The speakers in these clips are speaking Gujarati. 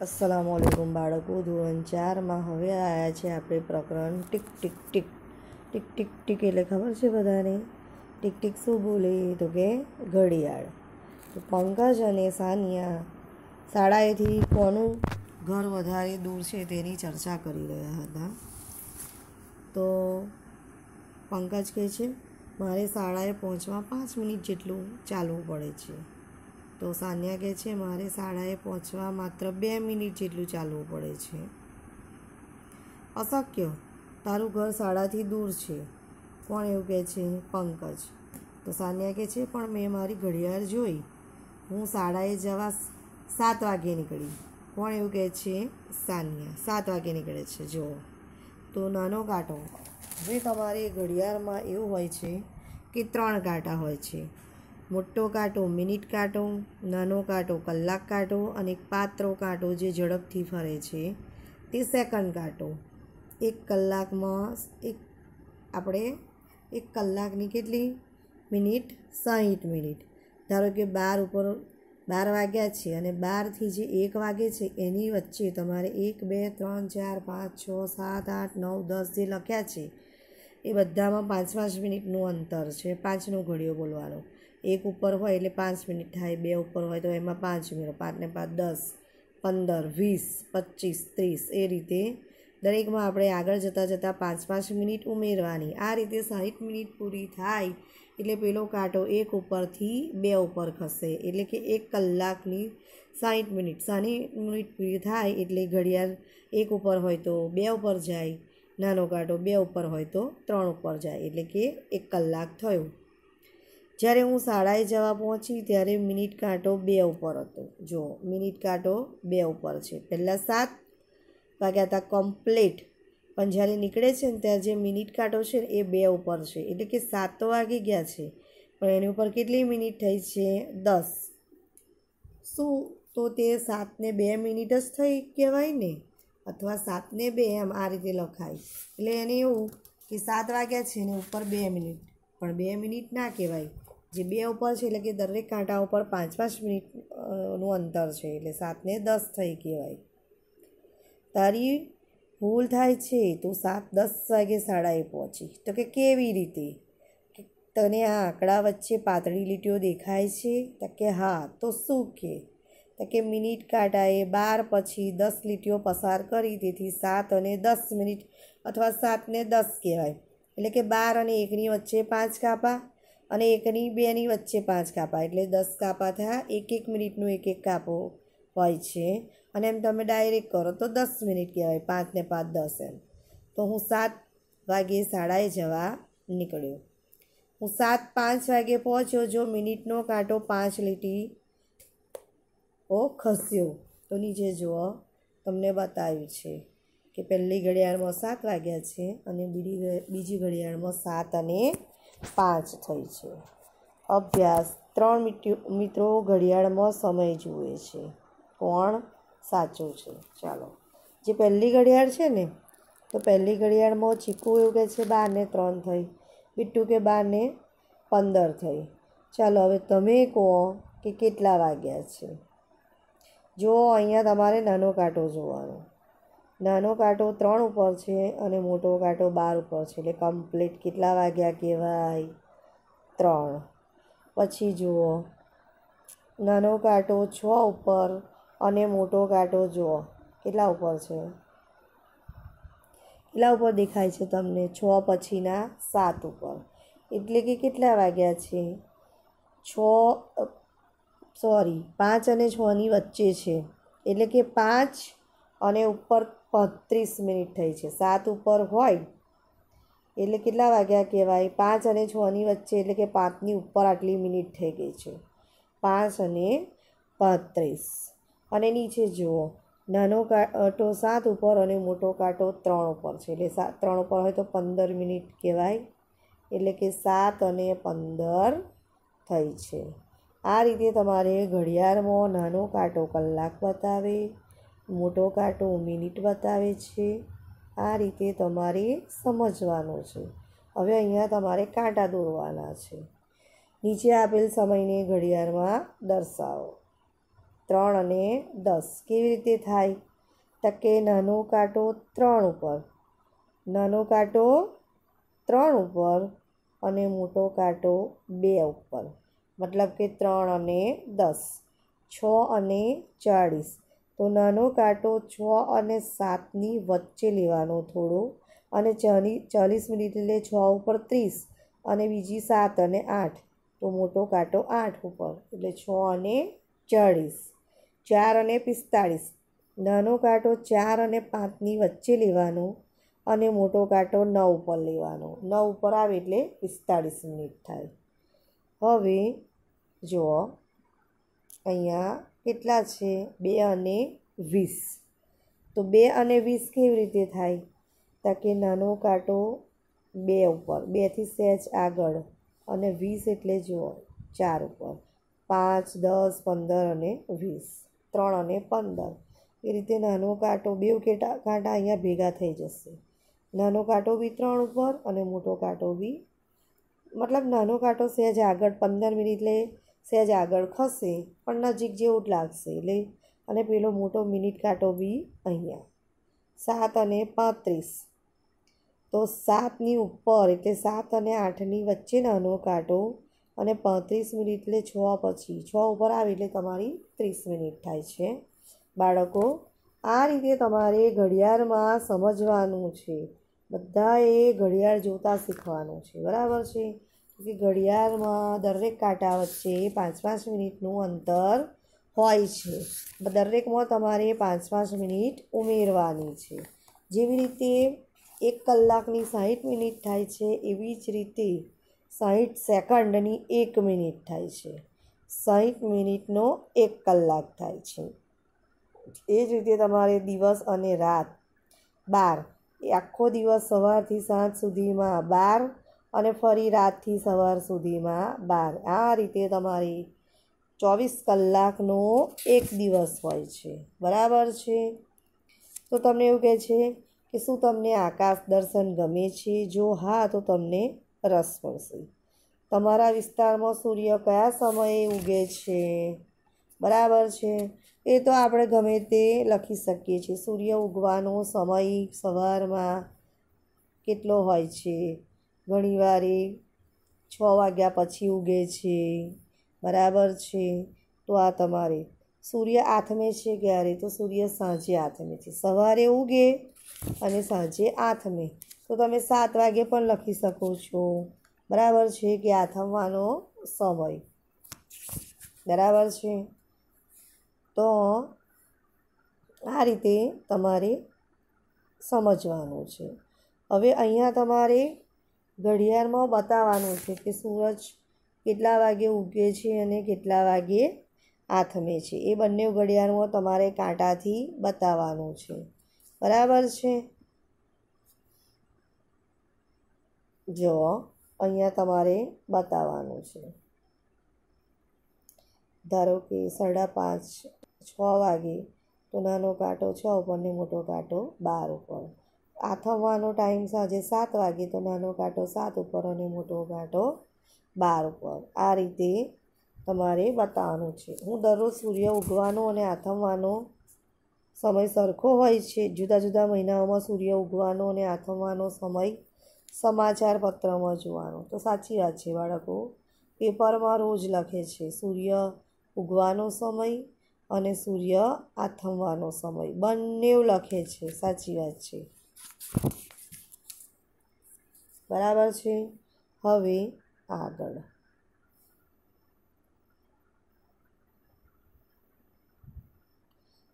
અસલામ વાલેકુમ બાળકો, ધોરણ ચારમાં હવે આવ્યા છે આપણે પ્રકરણ ટીક ટીક ટીક. ટીક ટીક ટીક એટલે ખબર છે બધાને? ટીક ટીક શું બોલે? તો કે ઘડિયાળ. તો પંકજ અને સાનિયા શાળાએથી કોનું ઘર વધારે દૂર છે તેની ચર્ચા કરી રહ્યા હતા. તો પંકજ કહે છે, મારે શાળાએ પહોંચવા પાંચ મિનિટ જેટલું ચાલવું પડે છે. તો સાન્યા કહે છે, મારે શાળાએ પહોંચવા માત્ર બે મિનિટ જેટલું ચાલવું પડે છે. અશક્ય. તારું ઘર શાળાથી દૂર છે. કોણ એવું કહે છે? પંકજ. તો સાન્યા કહે છે, પણ મેં મારી ઘડિયાળ જોઈ. હું શાળાએ જવા સાત વાગે નીકળી. કોણ એવું કહે છે? સાનિયા. સાત વાગે નીકળે છે. જુઓ. તો નાનો કાંટો. હવે તમારે ઘડિયાળમાં એવું હોય છે કે ત્રણ કાંટા હોય છે. મોટો કાંટો, મિનિટ કાંટો, નાનો કાંટો, કલાક કાંટો અને પાત્રો કાંટો જે ઝડપથી ફરે છે, તે સેકન્ડ કાંટો. એક કલાકમાં એક, આપણે એક કલાકની કેટલી? મિનિટ સાહીઠ મિનિટ. ધારો કે બાર ઉપર, બાર વાગ્યા છે અને બારથી જે એક વાગે છે, એની વચ્ચે તમારે એક, બે, ત્રણ, ચાર, પાંચ, છ, સાત, આઠ, નવ, દસ જે લખ્યા છે, એ બધામાં પાંચ પાંચ મિનિટનું અંતર છે, પાંચનો ઘડિયો બોલવાનો. એક ઉપર હોય એટલે પાંચ મિનિટ થાય, બે ઉપર હોય તો એમાં પાંચ મિનિટ પાંચને પાંચ દસ, પંદર, વીસ, પચીસ, ત્રીસ, એ રીતે દરેકમાં આપણે આગળ જતાં જતાં પાંચ પાંચ મિનિટ ઉમેરવાની. આ રીતે સાઠ મિનિટ પૂરી થાય એટલે પેલો કાંટો એક ઉપરથી બે ઉપર ખસે. એટલે કે એક કલાકની સાઠ મિનિટ. સાઠ મિનિટ પૂરી થાય એટલે ઘડિયાળ એક ઉપર હોય તો બે ઉપર જાય, નાનો કાંટો બે ઉપર હોય તો ત્રણ ઉપર જાય. એટલે કે એક કલાક થયો. જ્યારે હું શાળાએ જવા પહોંચી ત્યારે મિનિટ કાંટો બે ઉપર હતો. જો, મિનિટ કાંટો બે ઉપર છે. પહેલાં સાત વાગ્યા હતા કમ્પ્લીટ પણ જ્યારે નીકળે છે ને ત્યારે જે મિનિટ કાંટો છે એ બે ઉપર છે. એટલે કે સાત તો વાગી ગયા છે. પણ એની ઉપર કેટલી મિનિટ થઈ છે? દસ. શું તો તે સાતને બે મિનિટ જ થઈ કહેવાય ને? અથવા સાતને બે એમ આ રીતે લખાય. એટલે એને એવું કે સાત વાગ્યા છે ને, ઉપર બે મિનિટ. પણ બે મિનિટ ના કહેવાય. જે બે ઉપર છે એટલે કે દરેક કાંટા ઉપર પાંચ પાંચ મિનિટનું અંતર છે એટલે સાતને દસ થઈ કહેવાય. તારી ભૂલ થાય છે તો સાત દસ વાગે શાળાએ પહોંચી. તો કે કેવી રીતે? તને આ આંકડા વચ્ચે પાતળી લીટીઓ દેખાય છે? તો કે હા, તો શું કે? તો કે મિનિટ કાંટાએ બાર પછી દસ લીટીઓ પસાર કરી, તેથી સાત અને દસ મિનિટ અથવા સાતને દસ કહેવાય. એટલે કે બાર અને એકની વચ્ચે પાંચ કાપા. અને એકની બેની વચ્ચે પાંચ કાપા, એટલે દસ કાપા થયા, એક એક મિનિટનું એક એક કાપો હોય છે. અને એમ તમે ડાયરેક્ટ કરો તો દસ મિનિટ કહેવાય, પાંચ ને પાંચ દસ એમ. તો હું સાત વાગે શાળાએ જવા નીકળ્યો. હું સાત પાંચ વાગે પહોંચ્યો, જો મિનિટનો કાંટો પાંચ લીટી ઓ ખસ્યો. તો નીચે જુઓ, તમને બતાવ્યું છે કે પહેલી ઘડિયાળમાં સાત વાગ્યા છે અને બીજી ઘડિયાળમાં સાત અને પાંચ થઈ છે. અભ્યાસ ત્રણ મિત્રો ઘડિયાળમાં સમય જુએ છે. કોણ? સાચું છે. ચાલો. જે પહેલી ઘડિયાળ છે ને, તો પહેલી ઘડિયાળમાં ચીકુ એવું કહે છે બાર ને ત્રણ થઈ. બિટ્ટુ કે બાર ને પંદર થઈ. ચાલો, હવે તમે કહો કે કેટલા વાગ્યા છે? જો અહીંયા તમારે નાનો કાંટો જોવાનો. નાનો કાંટો ત્રણ ઉપર છે અને મોટો કાંટો બાર ઉપર છે. એટલે કમ્પ્લીટ કેટલા વાગ્યા કહેવાય? ત્રણ. પછી જુઓ. નાનો કાંટો છ ઉપર અને મોટો કાંટો જુઓ. કેટલા ઉપર છે? કેટલા ઉપર દેખાય છે તમને? છ પછીના સાત ઉપર. એટલે કે કેટલા વાગ્યા છે? છ સોરી, પાંચ અને છની વચ્ચે છે. એટલે કે પાંચ અને ઉપર પત્રીસ મિનિટ થઈ છે. સાત ઉપર હોય, એટલે કેટલા વાગ્યા કહેવાય? પાંચ અને છની વચ્ચે, એટલે કે પાંચની ઉપર આટલી મિનિટ થઈ ગઈ છે. પાંચ અને પાંત્રીસ અને નીચે જુઓ, નાનો કાંટો સાત ઉપર અને મોટો કાંટો ત્રણ ઉપર છે. એટલે સાત ત્રણ ઉપર હોય તો પંદર મિનિટ કહેવાય. એટલે કે સાત અને પંદર થઈ છે. આ રીતે તમારે ઘડિયાળમાં નાનો કાંટો કલાક બતાવે. મોટો કાંટો મિનિટ બતાવે છે. આ રીતે તમારે સમજવાનું છે. હવે અહીંયા તમારે કાંટા દોરવાના છે. નીચે આપેલ સમયને ઘડિયાળમાં દર્શાવો. ત્રણ અને દસ કેવી રીતે થાય? તકે નાનો કાંટો ત્રણ ઉપર. નાનો કાંટો ત્રણ ઉપર અને મોટો કાંટો બે ઉપર. મતલબ કે ત્રણ અને દસ. છ અને ચાળીસ. તો નાનો કાંટો છ અને સાતની વચ્ચે લેવાનો થોડો અને ચાલી, ચાલીસ મિનિટ એટલે છ ઉપર ત્રીસ અને બીજી સાત અને આઠ. તો મોટો કાંટો આઠ ઉપર એટલે છ અને ચાળીસ. ચાર અને પિસ્તાળીસ. નાનો કાંટો ચાર અને પાંચની વચ્ચે લેવાનો અને મોટો કાંટો નવ ઉપર લેવાનો. નવ ઉપર આવે એટલે પિસ્તાળીસ મિનિટ થાય. હવે જુઓ, અહીંયા કેટલા છે? બે અને વીસ. તો બે અને વીસ કેવી રીતે થાય? તો કે નાનો કાંટો બે ઉપર, બેથી સહેજ આગળ અને વીસ એટલે જુઓ, ચાર ઉપર. પાંચ, દસ, પંદર અને વીસ. ત્રણ અને પંદર. એ રીતે નાનો કાંટો બે કેટા કાંટા અહીંયા ભેગા થઈ જશે. નાનો કાંટો બી ત્રણ ઉપર અને મોટો કાંટો બી, મતલબ નાનો કાંટો સહેજ આગળ પંદર મિનિટ એટલે સહેજ આગળ ખસે, પણ નજીક જેવું જ લાગશે એટલે અને પેલો મોટો મિનિટ કાંટો બી અહીંયા. સાત અને પાંત્રીસ. તો સાતની ઉપર, એટલે સાત અને આઠની વચ્ચે નાનો કાંટો અને પાંત્રીસ મિનિટ, એટલે છ પછી, છ ઉપર આવે એટલે તમારી ત્રીસ મિનિટ થાય છે. બાળકો, આ રીતે તમારે ઘડિયાળમાં સમજવાનું છે. બધાએ ઘડિયાળ જોતાં શીખવાનું છે. બરાબર છે? કે ઘડિયાળમાં દરેક કાંટા વચ્ચે પાંચ પાંચ મિનિટનું અંતર હોય છે. દરેકમાં તમારે પાંચ પાંચ મિનિટ ઉમેરવાની છે. જેવી રીતે એક કલાકની સાહીઠ મિનિટ થાય છે, એવી જ રીતે સાહીઠ સેકન્ડની એક મિનિટ થાય છે. સાહીઠ મિનિટનો એક કલાક થાય છે. એ જ રીતે તમારે દિવસ અને રાત. બાર. એ આખો દિવસ સવારથી સાંજ સુધીમાં બાર અને ફરી રાતથી સવાર સુધીમાં બાર. આ રીતે તમારી ચોવીસ કલાકનો એક દિવસ હોય છે. બરાબર છે? તો તમને એવું કહે છે કે શું તમને આકાશ દર્શન ગમે છે? જો હા, તો તમને રસ પડશે તમારા વિસ્તારમાં સૂર્ય કયા સમયે ઉગે છે? બરાબર છે? એ તો આપણે ગમે તે લખી શકીએ છીએ. સૂર્ય ઉગવાનો સમય સવારમાં કેટલો હોય છે? ઘણીવાર એ છ વાગ્યા પછી ઉગે છે, બરાબર છે. તો આ તમારે, સૂર્ય આથમે છે ક્યારે? તો સૂર્ય સાંજે આથમે છે. સવારે ઉગે અને સાંજે આથમે. તો તમે સાત વાગે પણ લખી શકો છો. બરાબર છે કે આથમવાનો સમય? બરાબર છે? તો આ રીતે તમારે સમજવાનું છે. હવે અહીંયા તમારે ઘડિયાળમાં બતાવવાનું છે કે સૂરજ કેટલા વાગે ઉગે છે અને કેટલા વાગે આથમે છે. એ બંને ઘડિયાળમાં તમારે કાંટાથી બતાવવાનું છે. બરાબર છે? જો, અહીંયા તમારે બતાવવાનું છે. ધારો કે સાડા પાંચ, છ વાગે તો નાનો કાંટો છ ઉપર ને મોટો કાંટો બાર ઉપર. આથમવાનો ટાઈમ સાંજે સાત વાગે તો નાનો કાંટો સાત ઉપર અને મોટો કાંટો બાર ઉપર. આ રીતે તમારે બતાવવાનું છે. હું દરરોજ સૂર્ય ઉગવાનો અને આથમવાનો સમય સરખો હોય છે. જુદા જુદા મહિનાઓમાં સૂર્ય ઉગવાનો અને આથમવાનો સમય સમાચાર પત્રમાં જોવાનો. તો સાચી વાત છે બાળકો. પેપરમાં રોજ લખે છે, સૂર્ય ઉગવાનો સમય અને સૂર્ય આથમવાનો સમય. બંને લખે છે. સાચી વાત છે. બરાબર છે? હવે આગળ.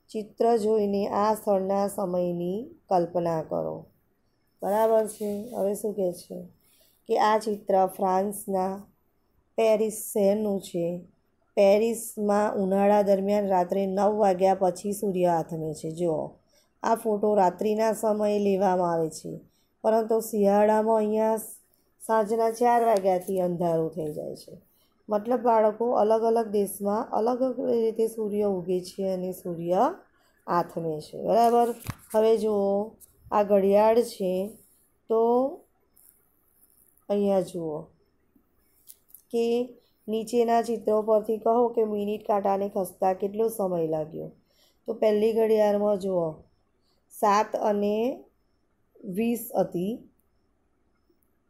ચિત્ર જોઈને આ સ્થળના સમયની કલ્પના કરો. બરાબર છે? હવે શું કહે છે? કે આ ચિત્ર ફ્રાન્સના પેરિસ શહેરનું છે. પેરિસમાં ઉનાળા દરમિયાન રાત્રે નવ વાગ્યા પછી સૂર્ય આથમે છે. જુઓ. આ ફોટો રાત્રિના સમયે લેવામાં આવે છે. પરંતુ શિયાળામાં અહીંયા સાંજના ચાર વાગ્યાથી અંધારું થઈ જાય છે. મતલબ બાળકો, અલગ અલગ દેશમાં અલગ અલગ રીતે સૂર્ય ઉગે છે અને સૂર્ય આથમે છે. બરાબર? હવે જુઓ, આ ઘડિયાળ છે તો અહીંયા જુઓ કે નીચેના ચિત્રો પરથી કહો કે મિનિટ કાંટાને ખસતા કેટલો સમય લાગ્યો? તો પહેલી ઘડિયાળમાં જુઓ. સાત અને વીસ હતી.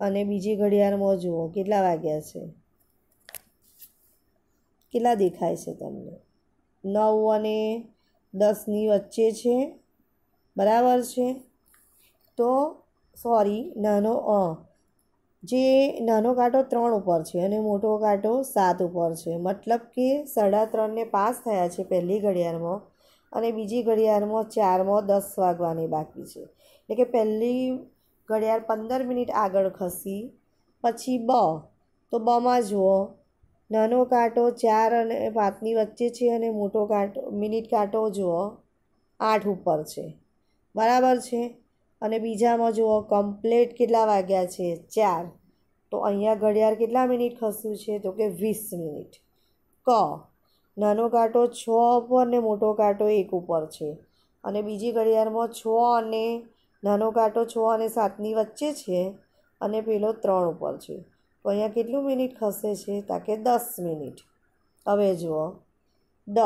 અને બીજી ઘડિયાળમાં જુઓ, કેટલા વાગ્યા છે? કેટલા દેખાય છે તમને? નવ અને દસની વચ્ચે છે? બરાબર છે? તો સોરી, નાનો અ. જે નાનો કાંટો ત્રણ ઉપર છે અને મોટો કાંટો સાત ઉપર છે. મતલબ કે સાડા ત્રણને પાસ થયા છે પહેલી ઘડિયાળમાં. અને બીજી ઘડિયાળમાં ચારમાં દસ વાગવાની બાકી છે. એટલે કે પહેલી ઘડિયાળ પંદર મિનિટ આગળ ખસી, પછી બ. તો બમાં જુઓ. નાનો કાંટો ચાર અને પાંચની વચ્ચે છે અને મોટો કાંટો, મિનિટ કાંટો જુઓ, આઠ ઉપર છે. બરાબર છે? અને બીજામાં જુઓ, કમ્પ્લેટ કેટલા વાગ્યા છે? ચાર. તો અહીંયા ઘડિયાળ કેટલા મિનિટ ખસ્યું છે? તો કે વીસ મિનિટ. ક. નાનો કાંટો છ ઉપર ને મોટો કાંટો એક ઉપર છે. અને બીજી ઘડિયાળમાં છ અને નાનો કાંટો છ અને સાતની વચ્ચે છે અને પેલો ત્રણ ઉપર છે. તો અહીંયા કેટલું મિનિટ ખસે છે? તા કે દસ મિનિટ. હવે જુઓ. ડ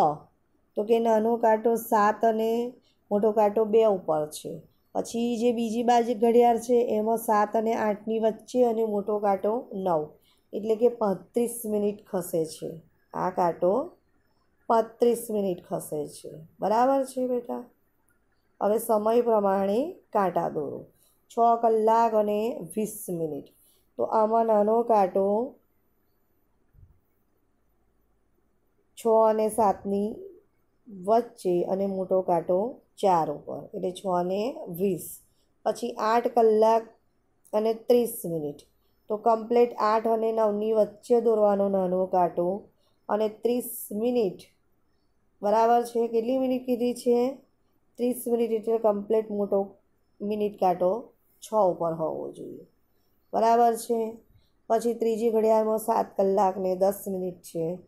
તો કે નાનો કાંટો સાત અને મોટો કાંટો બે ઉપર છે. પછી જે બીજી બાજુ ઘડિયાળ છે, એમાં સાત અને આઠની વચ્ચે અને મોટો કાંટો નવ. એટલે કે પાંત્રીસ મિનિટ ખસે છે આ કાંટો પાંત્રીસ મિનિટ ખસે છે. બરાબર છે બેટા? હવે સમય પ્રમાણે કાંટા દોરો. છ કલાક અને વીસ મિનિટ. તો આમાં નાનો કાંટો છ અને સાતની વચ્ચે અને મોટો કાંટો ચાર ઉપર. એટલે છ અને વીસ. પછી આઠ કલાક અને ત્રીસ મિનિટ. તો કમ્પ્લેટ આઠ અને નવની વચ્ચે દોરવાનો નાનો કાંટો અને ત્રીસ મિનિટ બરાબર છે. કેટલી મિનિટ કીધી છે? ત્રીસ મિનિટ એટલે કમ્પ્લેટ મોટો મિનિટ કાંટો છ ઉપર હોવો જોઈએ. બરાબર છે. પછી ત્રીજી ઘડિયાળમાં સાત કલાક ને દસ મિનિટ છે.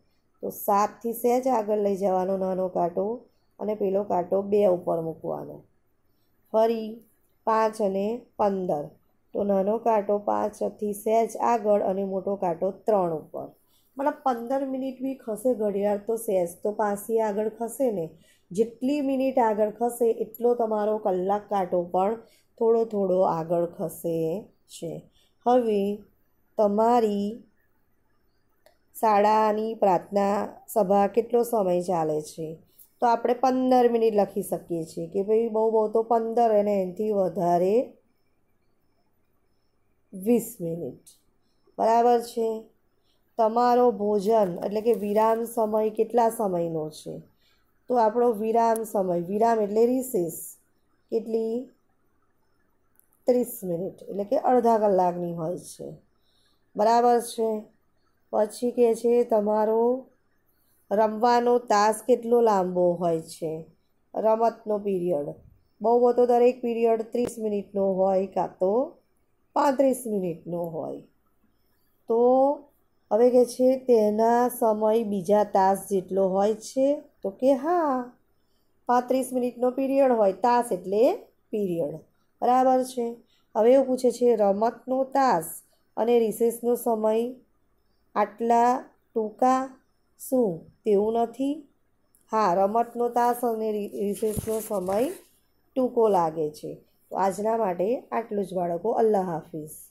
તો સાતથી સહેજ આગળ લઈ જવાનો નાનો કાંટો અને પેલો કાંટો બે ઉપર મૂકવાનો. ફરી પાંચ અને પંદર. તો નાનો કાંટો પાંચથી સહેજ આગળ અને મોટો કાંટો ત્રણ ઉપર. મતલબ પંદર મિનિટ બી ખસે ઘડિયાળ તો સહેજ તો પાસી આગળ ખસે ને. જેટલી મિનિટ આગળ ખસે એટલો તમારો કલાક કાંટો પણ થોડો થોડો આગળ ખસે છે. હવે તમારી શાળાની પ્રાર્થના સભા કેટલો સમય ચાલે છે? તો આપણે પંદર મિનિટ લખી શકીએ છીએ કે ભાઈ બહુ બહુ તો પંદર અને એનાથી વધારે વીસ મિનિટ. બરાબર છે? તમારો ભોજન, એટલે કે વિરામ સમય કેટલા સમયનો છે? તો આપણો વિરામ સમય, વિરામ એટલે રિસેસ કેટલી? ત્રીસ મિનિટ, એટલે કે અડધા કલાકની હોય છે. બરાબર છે? પછી કહે છે તમારો રમવાનો તાસ કેટલો લાંબો હોય છે? રમતનો પીરિયડ બહુ બધો દરેક પીરિયડ ત્રીસ મિનિટનો હોય કાં તો પાંત્રીસ મિનિટનો હોય. તો હવે કહે છે, તેના સમય બીજા તાસ જેટલો હોય છે. તો કે, હા, પાંત્રીસ મિનિટનો પીરિયડ હોય, તાસ એટલે પીરિયડ. બરાબર છે. હવે એવું પૂછે છે, રમતનો તાસ અને રિસેસનો સમય આટલા ટૂંકા શું? તેવું નથી? હા, રમતનો તાસ અને રિસેસનો સમય ટૂંકો લાગે છે. તો આજના માટે આટલું જ, બાળકો. અલ્લાહ હાફિઝ.